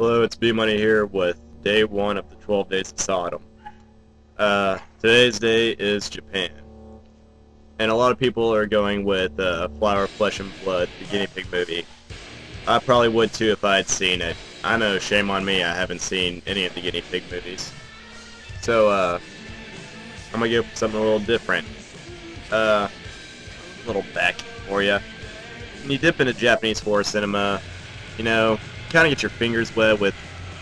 Hello, it's B Money here with day one of the 12 Days of Sodom. Uh, today's day is Japan. And a lot of people are going with uh, Flower, Flesh, and Blood, the guinea pig movie. I probably would too if I had seen it. I know, shame on me, I haven't seen any of the guinea pig movies. So, uh, I'm gonna go for something a little different. Uh, a little back for you. When you dip into Japanese horror cinema, you know, kind of get your fingers wet with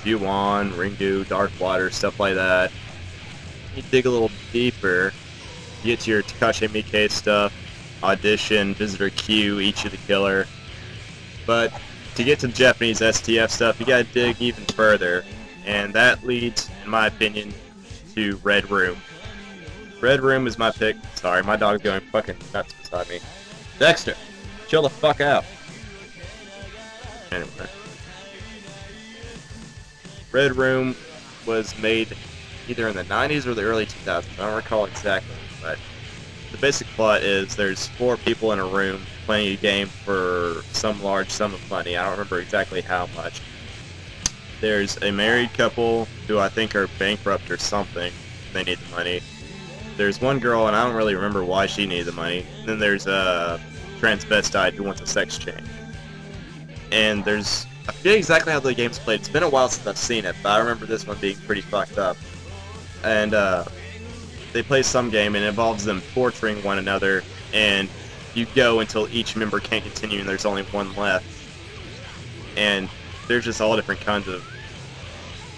Ju-on, Ringu, Dark Water, stuff like that. You dig a little deeper, get to your Takashi Miike stuff, Audition, Visitor Q, Ichi the Killer. But to get to the Japanese STF stuff, you gotta dig even further, and that leads, in my opinion, to Red Room. Red Room is my pick. Sorry, my dog's going fucking nuts beside me. Dexter, chill the fuck out. Anyway. Red Room was made either in the 90s or the early 2000s. I don't recall exactly, but the basic plot is there's four people in a room playing a game for some large sum of money. I don't remember exactly how much. There's a married couple who I think are bankrupt or something. They need the money. There's one girl, and I don't really remember why she needed the money. And then there's a transvestite who wants a sex change. And there's I forget exactly how the game's played. It's been a while since I've seen it, but I remember this one being pretty fucked up. And uh, they play some game, and it involves them torturing one another, and you go until each member can't continue, and there's only one left. And there's just all different kinds of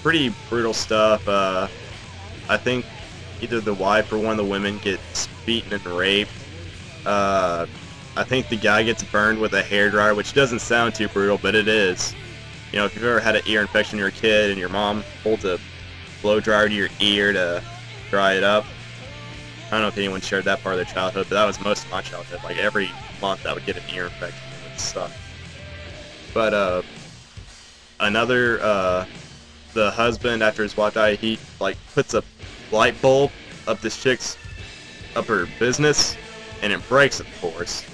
pretty brutal stuff. Uh, I think either the wife or one of the women gets beaten and raped. Uh, I think the guy gets burned with a hairdryer, which doesn't sound too brutal, but it is. You know, if you've ever had an ear infection when you're a kid and your mom holds a blow dryer to your ear to dry it up, I don't know if anyone shared that part of their childhood, but that was most of my childhood. Like every month I would get an ear infection. It would suck. But uh, another, uh, the husband after his wife died, he like puts a light bulb up this chick's upper business, and it breaks, of course.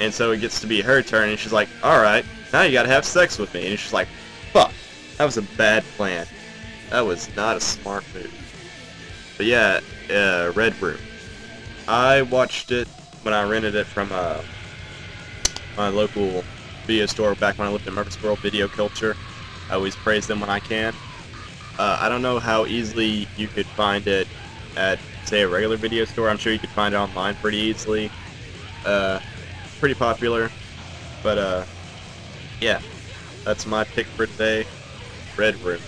And so it gets to be her turn, and she's like, alright, now you gotta have sex with me. And she's like, fuck, that was a bad plan. That was not a smart move. But yeah, uh, Red Room. I watched it when I rented it from uh, my local video store back when I lived in Murfreesboro, Video Culture. I always praise them when I can. Uh, I don't know how easily you could find it at, say, a regular video store. I'm sure you could find it online pretty easily. Uh, pretty popular. But, uh, yeah, that's my pick for today. Red Room.